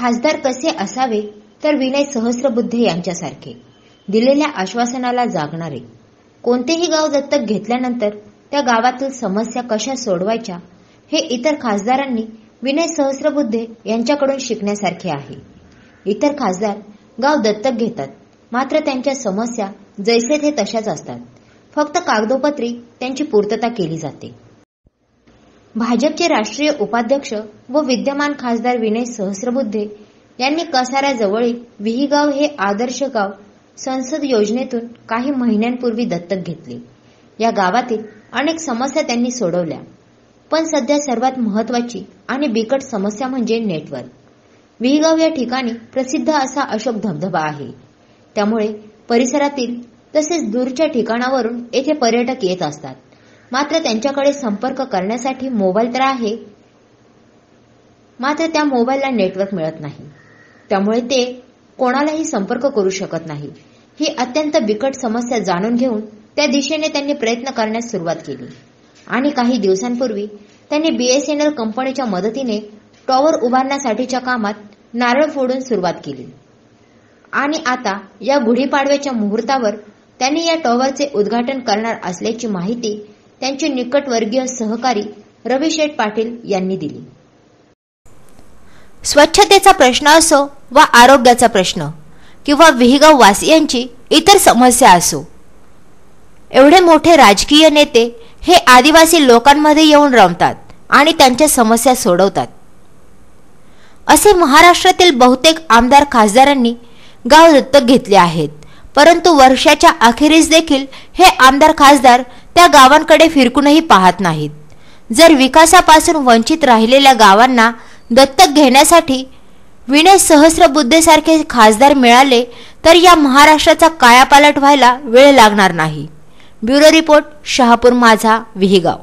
खासदार कसे असावे तर विनय सहस्रबुद्धे यांच्यासारखे. दिलेल्या आश्वासनाला जागणारे. कोणतेही गाव दत्तक घेतल्यानंतर त्या गावातील समस्या कशा सोडवायच्या हे इतर खासदारांनी विनय सहस्रबुद्धे यांच्याकडून शिकण्यासारखे आहे. इतर खासदार गाव दत्तक घेतात मात्र त्यांच्या समस्या जैसे ते तशाच असतात. फक्त कागदोपत्री त्यांची पूर्तता केली जाते. भाजपचे राष्ट्रीय उपाध्यक्ष व विद्यमान खासदार विनय सहस्रबुद्धे यांनी कसाऱ्याजवळील विहीगाव हे आदर्श गाव संसद योजनेतून काही महिन्यांपूर्वी दत्तक घेतले. या गावातील अनेक समस्या त्यांनी सोडवल्या. पण सध्या सर्वात महत्वाची आणि बिकट समस्या म्हणजे नेटवर्क. विहीगाव या ठिकाणी प्रसिद्ध असा अशोक धबधबा आहे. त्यामुळे परिसरातील तसेच दूरच्या ठिकाणावरून येथे पर्यटक येत असतात. मात्र त्यांच्याकडे संपर्क करण्यासाठी मोबाईल तर आहे. मात्र त्या मोबाईलला नेटवर्क मिळत नाही. त्यामुळे ते कोणालाही संपर्क करू शकत नाही. ही अत्यंत बिकट समस्या जाणून घेऊन त्या दिशेने त्यांनी प्रयत्न करण्यास सुरुवात केली. आणि काही दिवसांपूर्वी त्यांनी बीएसएनएल कंपनीच्या मदतीने टॉवर उभारण्यासाठीच्या कामात नारळ फोडून सुरुवात केली. आणि आता या गुढीपाडव्याच्या मुहूर्तावर त्यांनी या टॉवरचे उद्घाटन करणार असल्याची माहिती त्यांचे निकटवर्गीय सहकारी रविशेठ पाटील यांनी दिली. स्वच्छतेचा प्रश्न असो वा आरोग्याचा प्रश्न किंवा विहिगाव वासियांची इतर समस्या असो. एवढे मोठे राजकीय नेते हे आदिवासी लोकांमध्ये येऊन रमतात आणि त्यांच्या समस्या सोडवतात. असे महाराष्ट्रातील बहुतेक आमदार खासदारांनी गाव दत्तक घेतले आहेत परंतु वर्षाच्या अखेरीस देखील हे आमदार खासदार त्या गावांकडे फिरकूनही पाहत नाहीत. जर विकासापासून वंचित राहिलेल्या गावांना दत्तक घेण्यासाठी विनय सहस्रबुद्धेसारखे खासदार मिळाले तर या महाराष्ट्राचा कायापालट व्हायला वेळ लागणार नाही. ब्युरो रिपोर्ट शहापूर माझा विहिगाव.